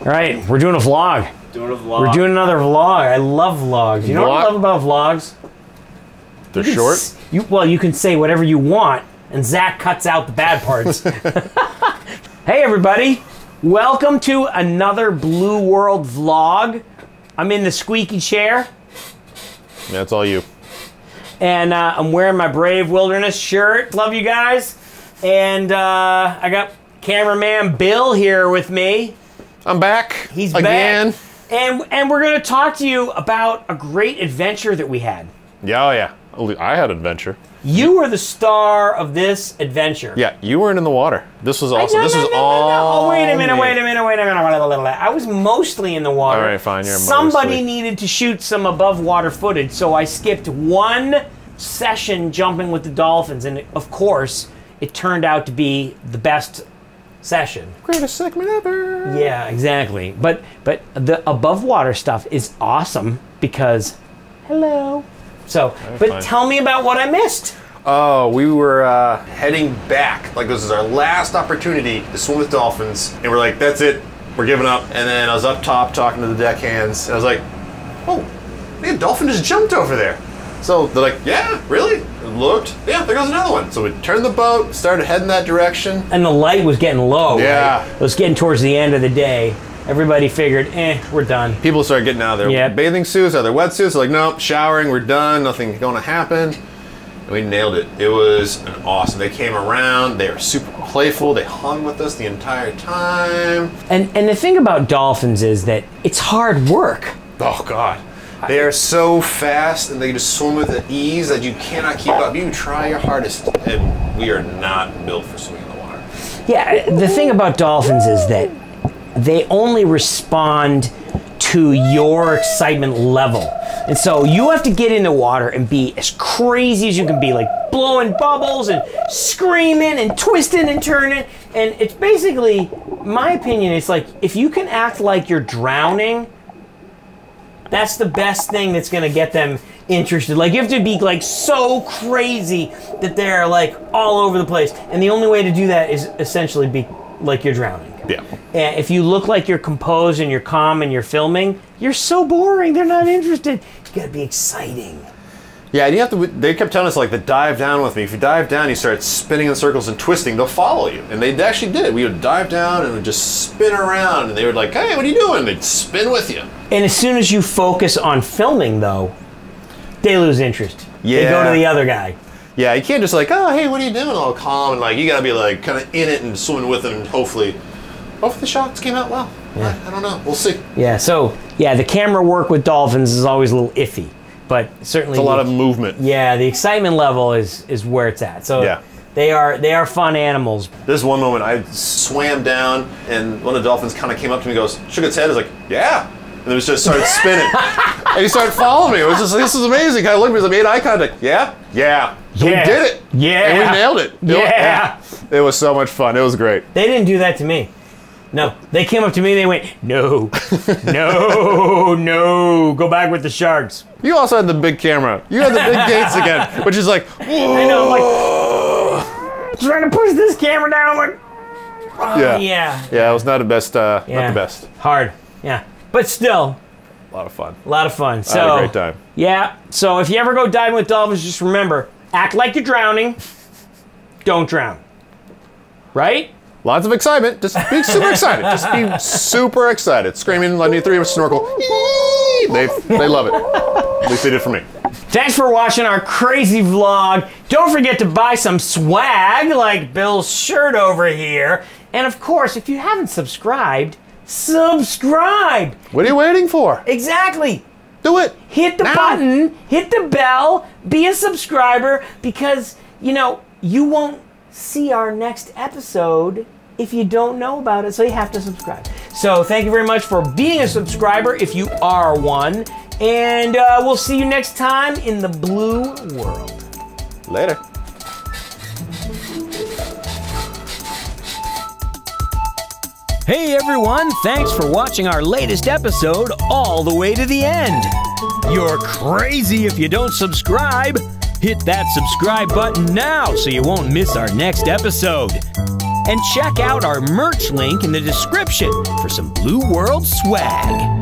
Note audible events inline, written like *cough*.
All right, we're doing a vlog. Doing a vlog. We're doing another vlog. I love vlogs. You know what I love about vlogs? They're You short. You well, you can say whatever you want, and Zach cuts out the bad parts. *laughs* *laughs* hey, everybody! Welcome to another Blue World vlog. I'm in the squeaky chair, That's all you. and uh, I'm wearing my Brave Wilderness shirt. Love you guys. And uh, I got cameraman Bill here with me. I'm back. He's again. back. And and we're gonna talk to you about a great adventure that we had. Yeah, oh yeah. I had adventure. You were the star of this adventure. Yeah, you weren't in the water. This was awesome. No, this no, is no, no, no. all. Oh, wait a minute, wait a minute, wait a minute. blah, blah, blah. I was mostly in the water. All right, fine, you're Somebody mostly. needed to shoot some above water footage, so I skipped one session jumping with the dolphins, and of course, it turned out to be the best session. Greatest segment ever. Yeah, exactly. But but the above water stuff is awesome because hello. So, but fine. tell me about what I missed. Oh, we were uh, heading back. Like this is our last opportunity to swim with dolphins, and we're like, "That's it, we're giving up." And then I was up top talking to the deckhands, and I was like, "Oh, man, dolphin just jumped over there." So they're like, "Yeah, really?" And looked, yeah, there goes another one. So we turned the boat, started heading that direction. And the light was getting low. right? Yeah. It was getting towards the end of the day. Everybody figured, eh, we're done. People started getting out of their Yeah. bathing suits, out of their wetsuits. They're like, "Nope, showering, we're done. Nothing going to happen." And we nailed it. It was an awesome. They came around. They were super playful. They hung with us the entire time. And and the thing about dolphins is that it's hard work. Oh God, they are so fast and they just swim with an ease that you cannot keep up. You try your hardest, and we are not built for swimming in the water. Yeah, the thing about dolphins is that they only respond to your excitement level. And so you have to get in the water and be as crazy as you can be, like blowing bubbles and screaming and twisting and turning. And it's basically, my opinion, it's like if you can act like you're drowning, that's the best thing that's gonna get them interested. Like you have to be like so crazy that they're like all over the place. And the only way to do that is essentially be like you're drowning. Yeah. And if you look like you're composed and you're calm and you're filming, you're so boring. They're not interested. You gotta be exciting. Yeah, and you have to. They kept telling us like to dive down with me. If you dive down, you start spinning in circles and twisting. They'll follow you, and they actually did. We would dive down and would just spin around, and they would like, "Hey, what are you doing?" They'd spin with you. And as soon as you focus on filming, though, they lose interest. Yeah, They go to the other guy. Yeah, you can't just like, "Oh, hey, what are you doing?" All calm and like you gotta be like kind of in it and swimming with them, and hopefully, hopefully the shots came out well. I, I don't know. We'll see. Yeah. So yeah, the camera work with dolphins is always a little iffy, but certainly It's a lot the- of movement. Yeah, the excitement level is is where it's at. So Yeah. they are they are fun animals. This one moment, I swam down, and one of the dolphins kind of came up to me, and goes, shook its head, was like, "Yeah," and it was just started spinning, *laughs* and he started following me. It was just, this is amazing. Kind of looked at me, I made eye contact. Yeah, yeah, Yeah. we did it. Yeah. and we nailed it. Yeah. it was so much fun. It was great. They didn't do that to me. No, they came up to me. and They went, "No, no, no, go back with the sharks." You also had the big camera. You had the big *laughs* gates again, which is like, I know, I'm like trying to push this camera down. Like, yeah, yeah, yeah. It was not the best. Uh, yeah, Not the best. Hard, yeah, but still A lot of fun. a lot of fun. So I had a great time. Yeah. So if you ever go diving with dolphins, just remember: act like you're drowning. Don't drown. Right? Lots of excitement. Just be super excited. Just be super excited. Screaming, letting you three of us snorkel. They, they love it. At least they did for me. Thanks for watching our crazy vlog. Don't forget to buy some swag like Bill's shirt over here. And of course, if you haven't subscribed, subscribe. What are you waiting for? Exactly. Do it. Hit the Now. button, hit the bell, be a subscriber because, you know, you won't see our next episode if you don't know about it, so you have to subscribe. So, thank you very much for being a subscriber if you are one. And uh, we'll see you next time in the blue world. Later. Hey everyone, thanks for watching our latest episode all the way to the end. You're crazy if you don't subscribe. Hit that subscribe button now so you won't miss our next episode. And check out our merch link in the description for some Blue World swag.